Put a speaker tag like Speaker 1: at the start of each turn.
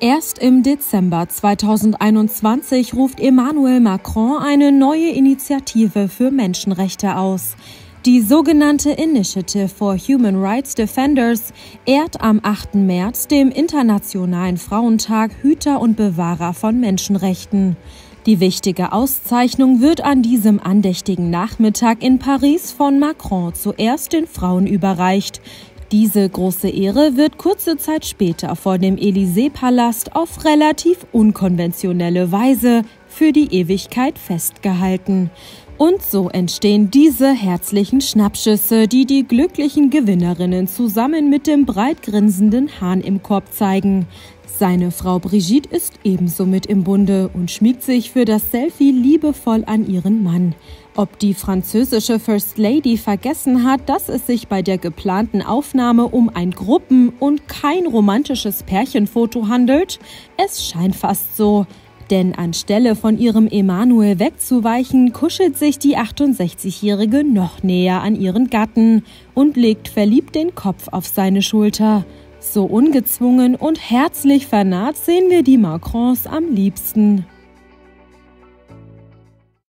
Speaker 1: Erst im Dezember 2021 ruft Emmanuel Macron eine neue Initiative für Menschenrechte aus. Die sogenannte Initiative for Human Rights Defenders ehrt am 8. März, dem Internationalen Frauentag, Hüter und Bewahrer von Menschenrechten. Die wichtige Auszeichnung wird an diesem andächtigen Nachmittag in Paris von Macron zuerst den Frauen überreicht. Diese große Ehre wird kurze Zeit später vor dem Élysée-Palast auf relativ unkonventionelle Weise für die Ewigkeit festgehalten. Und so entstehen diese herzlichen Schnappschüsse, die die glücklichen Gewinnerinnen zusammen mit dem breit grinsenden Hahn im Korb zeigen. Seine Frau Brigitte ist ebenso mit im Bunde und schmiegt sich für das Selfie liebevoll an ihren Mann. Ob die französische First Lady vergessen hat, dass es sich bei der geplanten Aufnahme um ein Gruppen- und kein romantisches Pärchenfoto handelt? Es scheint fast so. Denn anstelle von ihrem Emanuel wegzuweichen, kuschelt sich die 68-Jährige noch näher an ihren Gatten und legt verliebt den Kopf auf seine Schulter. So ungezwungen und herzlich vernarrt sehen wir die Macrons am liebsten.